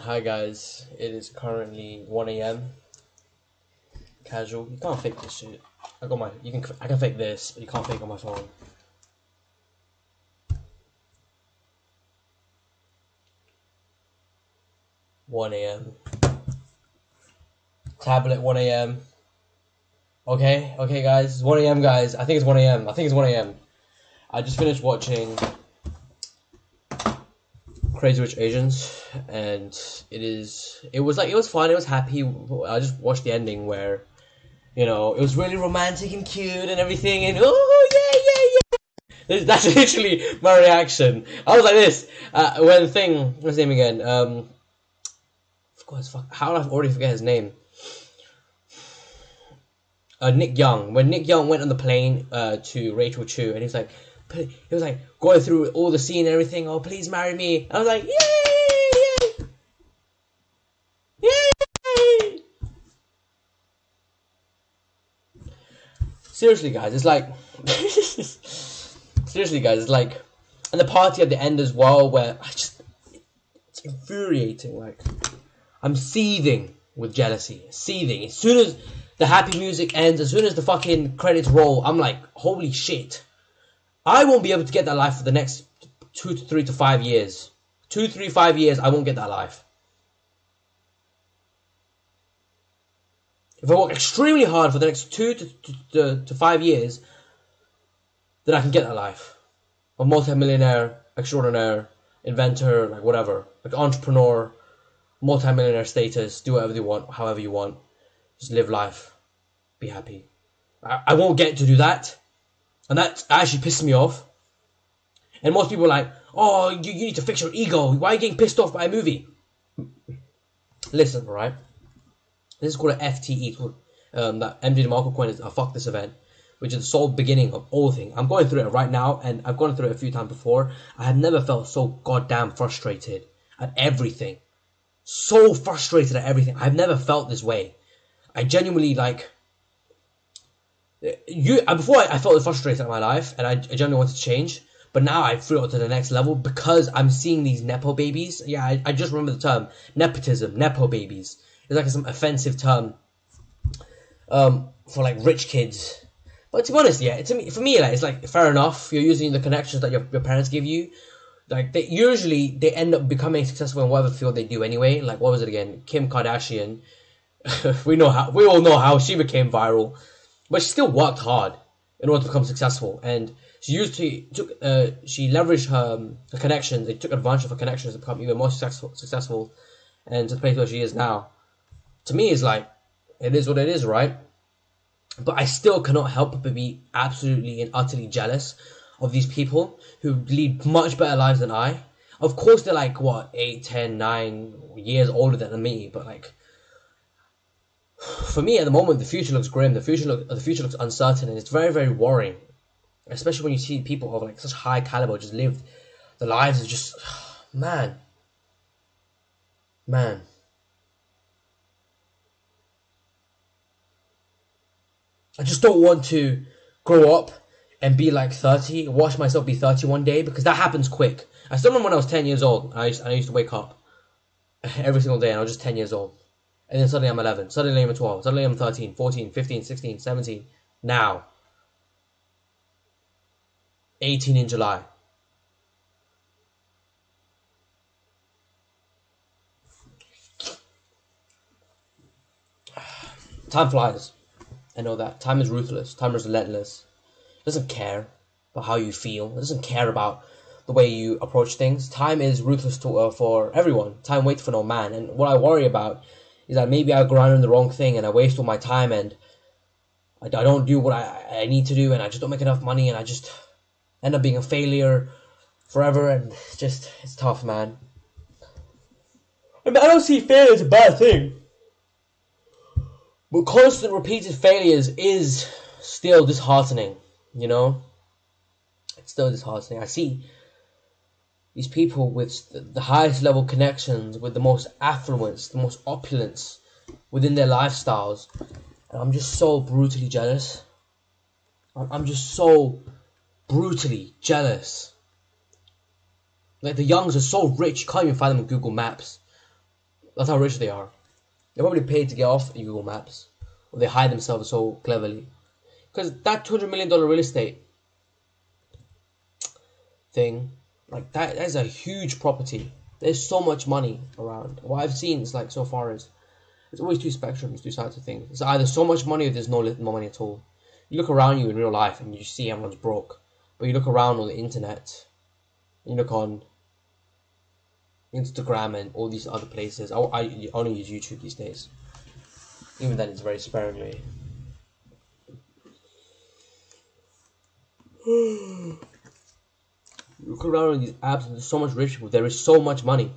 Hi guys, it is currently 1 a.m. Casual. You can't fake this shit. I got my. You can. I can fake this, but you can't fake on my phone. One a.m. Tablet 1 a.m. Okay, okay, guys. 1 a.m. guys. I think it's 1 a.m. I think it's 1 a.m. I just finished watching Crazy Rich Asians, and it is. It was like it was fun. It was happy. I just watched the ending where, you know, it was really romantic and cute and everything, and oh yeah yeah yeah. That's literally my reaction. I was like this uh, when thing. What's his name again? Um, of course, fuck. How did I already forget his name? Uh, Nick Young. When Nick Young went on the plane uh, to Rachel Chu, and he's like, he was like going through all the scene and everything. Oh, please marry me. I was like, yay, yay, yay. Seriously, guys, it's like, seriously, guys, it's like, and the party at the end as well, where I just, it's infuriating. Like, I'm seething with jealousy, seething. As soon as the happy music ends, as soon as the fucking credits roll, I'm like, holy shit I won't be able to get that life for the next two to three to five years. Two, three, five years, I won't get that life. If I work extremely hard for the next two to, to, to five years, then I can get that life. A multi-millionaire, extraordinaire, inventor, like whatever. Like entrepreneur, multi-millionaire status, do whatever you want, however you want. Just live life. Be happy. I, I won't get to do that and that actually pissed me off. And most people are like, oh, you, you need to fix your ego. Why are you getting pissed off by a movie? Listen, right? This is called an FTE. Um, that MJ DeMarco coin is a fuck this event, which is the sole beginning of all things. I'm going through it right now, and I've gone through it a few times before. I have never felt so goddamn frustrated at everything. So frustrated at everything. I've never felt this way. I genuinely like you uh, before I, I felt frustrated in my life and I, I genuinely wanted to change but now I flew it to the next level because I'm seeing these nepo babies. Yeah, I, I just remember the term nepotism, nepo babies. It's like some offensive term um, for like rich kids. But to be honest, yeah, to me, for me, like it's like fair enough. You're using the connections that your, your parents give you. Like they usually they end up becoming successful in whatever field they do anyway. Like what was it again? Kim Kardashian. we know how we all know how she became viral but she still worked hard in order to become successful, and she used to took uh, she leveraged her, um, her connections. They took advantage of her connections to become even more successful, successful, and to the place where she is now. To me, is like it is what it is, right? But I still cannot help but be absolutely and utterly jealous of these people who lead much better lives than I. Of course, they're like what eight, ten, nine years older than me, but like for me at the moment the future looks grim. The future look the future looks uncertain and it's very very worrying especially when you see people of like such high caliber just live the lives of just man. Man. I just don't want to grow up and be like 30 watch myself be 30 one day because that happens quick. I still remember when I was 10 years old I used, I used to wake up every single day and I was just 10 years old and then suddenly I'm 11, suddenly I'm 12, suddenly I'm 13, 14, 15, 16, 17, now 18 in July. Time flies. I know that. Time is ruthless. Time is relentless. It doesn't care about how you feel. It doesn't care about the way you approach things. Time is ruthless to, uh, for everyone. Time waits for no man. And what I worry about is that maybe I go around on the wrong thing and I waste all my time and I, I don't do what I, I need to do and I just don't make enough money and I just end up being a failure forever and it's just it's tough man. I mean I don't see failure as a bad thing. But constant repeated failures is still disheartening, you know? It's still disheartening. I see these people with the highest level connections, with the most affluence, the most opulence within their lifestyles. And I'm just so brutally jealous. I'm just so brutally jealous. Like the Youngs are so rich, you can't even find them on Google Maps. That's how rich they are. They're probably paid to get off Google Maps, or they hide themselves so cleverly. Because that two hundred million dollar real estate thing, like that, that is a huge property. There's so much money around. What I've seen is like so far is it's always two spectrums, two sides of things. It's either so much money or there's no no money at all. You look around you in real life and you see everyone's broke, but you look around on the internet, you look on Instagram and all these other places. Oh, I, I only use YouTube these days. Even then, it's very sparingly. Look around on these apps and there's so much rich people. There is so much money.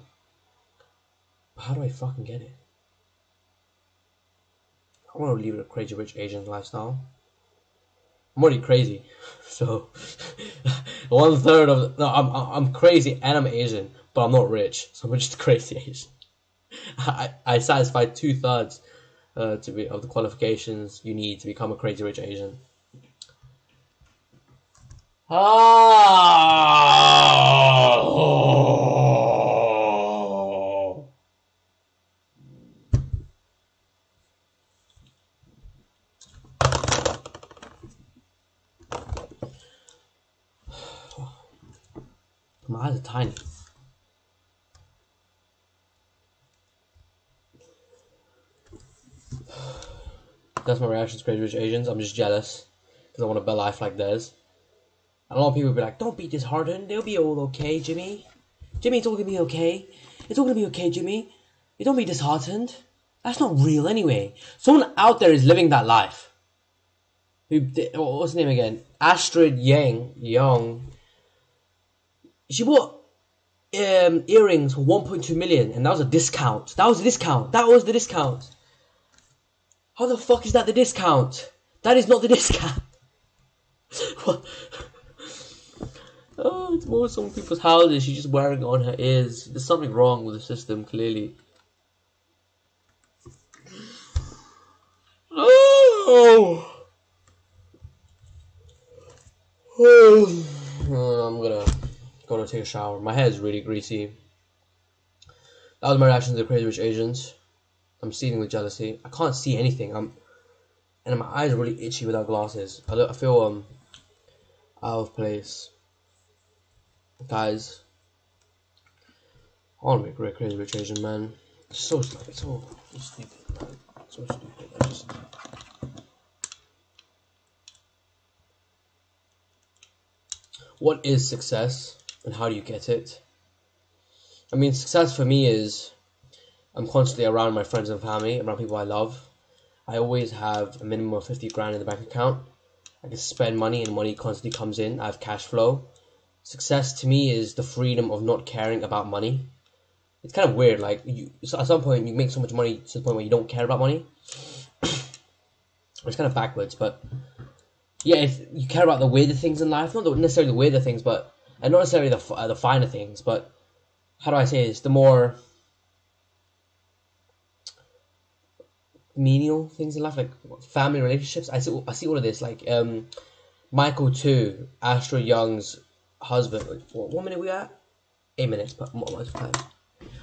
But how do I fucking get it? I want to live a crazy rich Asian lifestyle. I'm already crazy, so one third of no, I'm I'm crazy and I'm Asian, but I'm not rich, so I'm just crazy Asian. I I satisfied two thirds uh, to be of the qualifications you need to become a crazy rich Asian. Ah! My eyes are tiny. That's my reaction to Crazy Rich Asians. I'm just jealous because I want a better life like theirs. A lot of people will be like, "Don't be disheartened. They'll be all okay, Jimmy. Jimmy, it's all gonna be okay. It's all gonna be okay, Jimmy. You don't be disheartened. That's not real anyway. Someone out there is living that life. Who? What's his name again? Astrid Yang Young. She bought um, earrings for 1.2 million, and that was a discount. That was a discount. That was the discount. How the fuck is that the discount? That is not the discount. what? It's more some people's houses. She's just wearing on her ears. There's something wrong with the system, clearly. Oh. oh. I'm gonna go to take a shower. My head is really greasy. That was my reaction to the Crazy Rich Asians. I'm seething with jealousy. I can't see anything. I'm, and my eyes are really itchy without glasses. I, look, I feel um out of place. Guys, I want to a great crazy rich Asian man. It's so so so stupid, man. So stupid. I just. What is success and how do you get it? I mean, success for me is I'm constantly around my friends and family, around people I love. I always have a minimum of 50 grand in the bank account. I can spend money and money constantly comes in. I have cash flow. Success to me is the freedom of not caring about money. It's kind of weird. Like you, so at some point you make so much money to the point where you don't care about money. it's kind of backwards, but yeah, if you care about the weirder things in life, not necessarily the weirder things, but and not necessarily the uh, the finer things, but how do I say this? The more menial things in life, like family relationships. I see, I see all of this. Like um, Michael Teo, Astrid Young's husband. What, what minute we at? Eight minutes, but much time.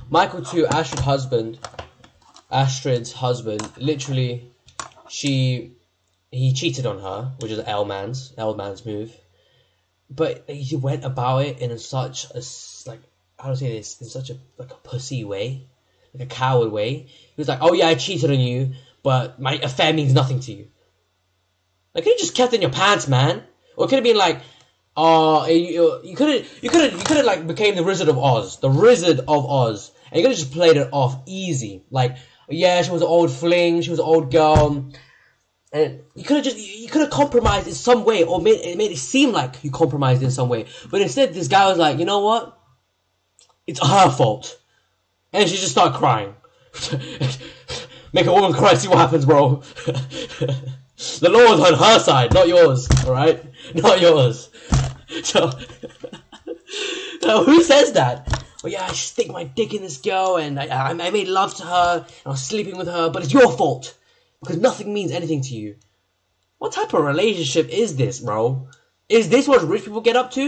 Michael Teo, Astrid's husband. Astrid's husband. Literally, she he cheated on her, which is L man's L man's move. But he went about it in such a like how do I say this in such a like a pussy way, like a coward way. He was like, "Oh yeah, I cheated on you, but my affair means nothing to you." Like, could have just kept in your pants, man. Or could have been like, "Oh, you you could have you could have you could have like became the Wizard of Oz, the Wizard of Oz, and you could have just played it off easy. Like, yeah, she was an old fling, she was an old girl." And you could have just you could have compromised in some way, or made it made it seem like you compromised in some way. But instead, this guy was like, you know what? It's her fault, and she just started crying. Make a woman cry, see what happens, bro. the law is on her side, not yours. All right, not yours. So, so who says that? Well, yeah, I stick my dick in this girl, and I, I made love to her, and I was sleeping with her, but it's your fault because nothing means anything to you. What type of relationship is this, bro? Is this what rich people get up to?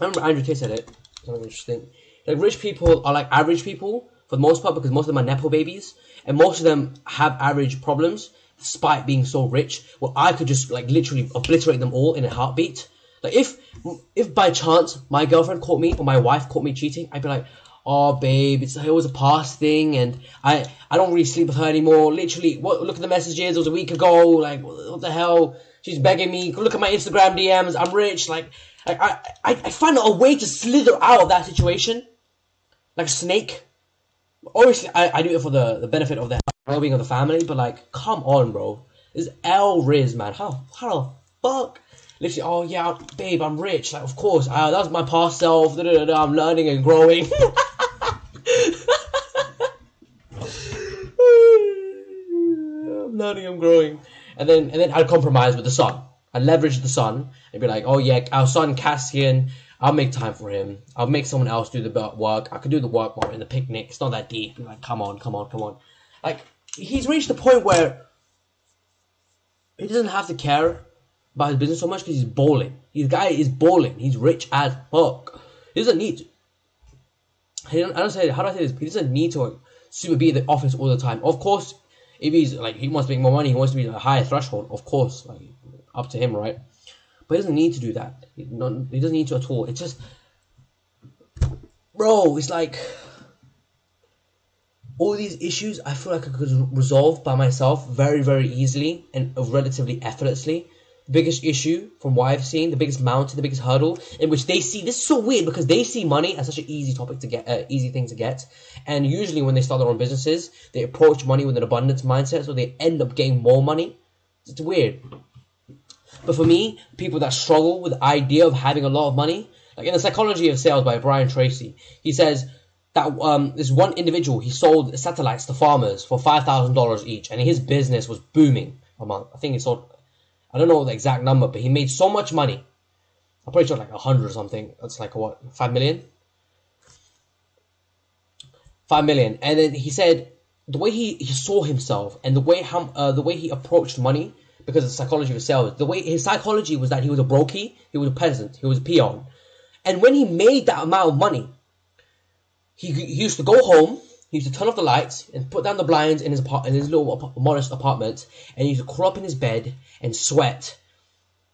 I remember Andrew Tate said it. Interesting. Like rich people are like average people, for the most part because most of them are nepo babies and most of them have average problems despite being so rich. Well, I could just like literally obliterate them all in a heartbeat. Like if if by chance my girlfriend caught me or my wife caught me cheating, I'd be like, oh babe, it's it was a past thing, and I I don't really sleep with her anymore. Literally, what look at the messages. It was a week ago. Like what the hell? She's begging me. Look at my Instagram DMs. I'm rich. Like I I I find a way to slither out of that situation, like a snake. Obviously, I, I do it for the, the benefit of the well-being of the family, but like, come on, bro. This L Riz, man. How how the fuck? Literally, oh yeah, babe, I'm rich. Like, of course, uh, that's my past self. Da, da, da, I'm learning and growing. I'm learning, I'm growing, and then and then I'd compromise with the son. I leverage the son and be like, oh yeah, our son Cassian. I'll make time for him. I'll make someone else do the work. I can do the work while in the picnic. It's not that deep. Like, come on, come on, come on. Like, he's reached the point where he doesn't have to care about his business so much because he's balling. His guy is balling. He's rich as fuck. He doesn't need to. I don't, I don't say how do I say this? He doesn't need to super be in the office all the time. Of course, if he's like he wants to make more money, he wants to be at a higher threshold. Of course, like up to him, right? But he doesn't need to do that. He, not, he doesn't need to at all. It's just, bro. It's like all these issues. I feel like I could resolve by myself very, very easily and relatively effortlessly biggest issue from what I've seen, the biggest mountain, the biggest hurdle, in which they see this is so weird because they see money as such an easy topic to get, uh, easy thing to get, and usually when they start their own businesses, they approach money with an abundance mindset, so they end up getting more money. It's weird. But for me, people that struggle with the idea of having a lot of money, like in the Psychology of Sales by Brian Tracy, he says that um, this one individual he sold satellites to farmers for five thousand dollars each, and his business was booming a month. I think he sold I don't know the exact number, but he made so much money. I'm pretty sure like a hundred or something. That's like what five million. Five million, and then he said the way he, he saw himself and the way how uh, the way he approached money because of the psychology of sales. The way his psychology was that he was a brokey, he was a peasant, he was a peon, and when he made that amount of money, he, he used to go home he used to turn off the lights and put down the blinds in his apart- in his little modest apartment, and he used to crawl up in his bed and sweat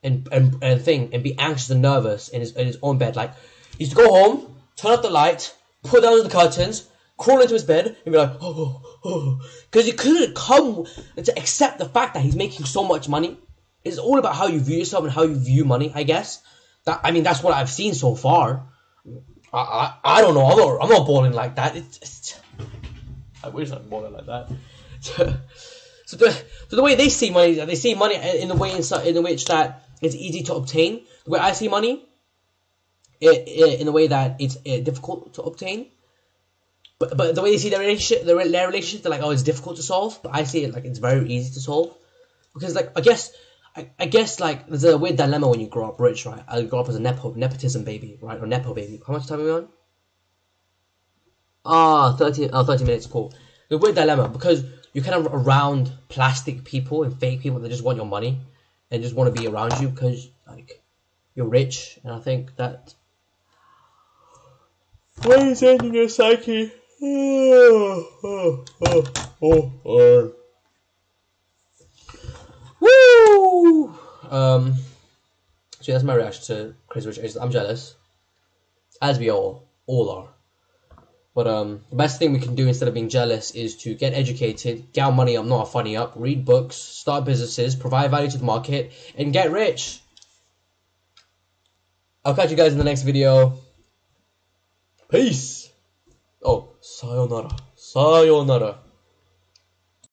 and and, and thing and be anxious and nervous in his in his own bed. Like he used to go home, turn off the light, put down the curtains, crawl into his bed, and be like, oh, oh, oh. because he couldn't come to accept the fact that he's making so much money. It's all about how you view yourself and how you view money, I guess. That I mean, that's what I've seen so far. I, I, I don't know. I'm not, I'm not balling like that. It's, it's I wish I'm balling like that. so, the, so the way they see money, they see money in the way in, in which that it's easy to obtain. The way I see money, it, it, in the way that it's uh, difficult to obtain. But, but the way they see their relationship, their, their relationship, they're like, oh, it's difficult to solve. But I see it like it's very easy to solve because, like, I guess I, I guess like there's a weird dilemma when you grow up rich, right? I grew up as a nepo, nepotism baby, right? Or nepo baby. How much time are we on? Ah, 30, oh, 30 minutes, cool. The weird dilemma because you're kind of around plastic people and fake people that just want your money and just want to be around you because like you're rich, and I think that what is ending your psyche? Oh, oh, oh, oh, oh. Woo! Um, so that's my reaction to Crazy Rich Asians. I'm jealous, as we all all are. But um, the best thing we can do instead of being jealous is to get educated, get our money up, not our funny up, read books, start businesses, provide value to the market, and get rich. I'll catch you guys in the next video. Peace. Oh, sayonara. Sayonara.